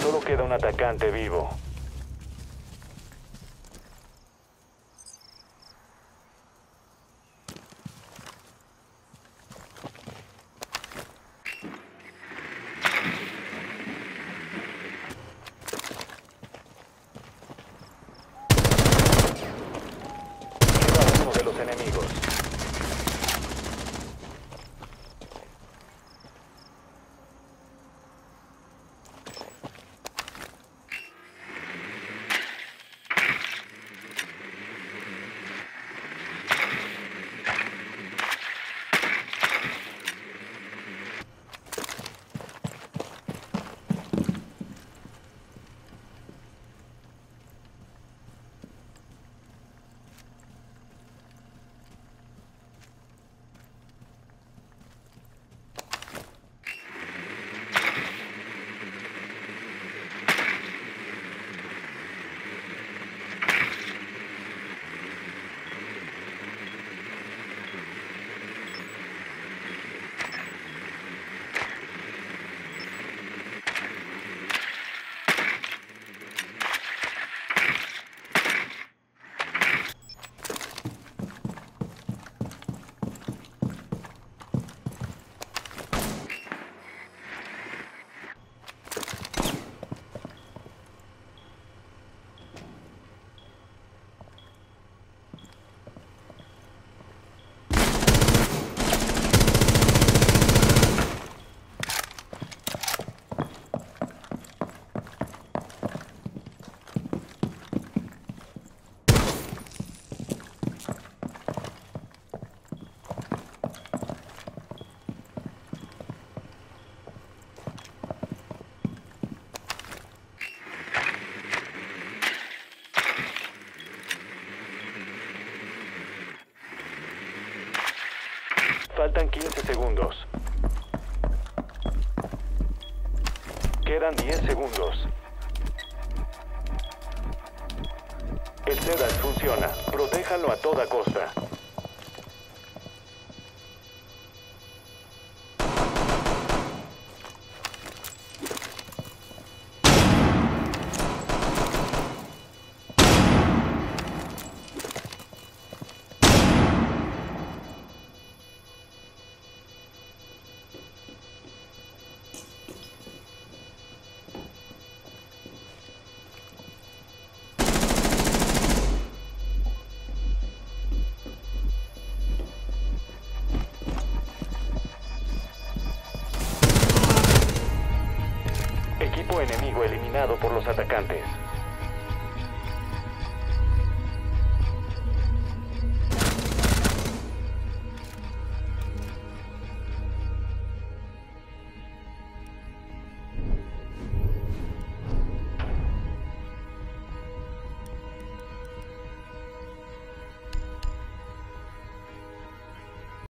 Solo queda un atacante vivo. enemigos. Faltan 15 segundos. Quedan 10 segundos. El SEDAS funciona. Protéjanlo a toda costa. Enemigo eliminado por los atacantes.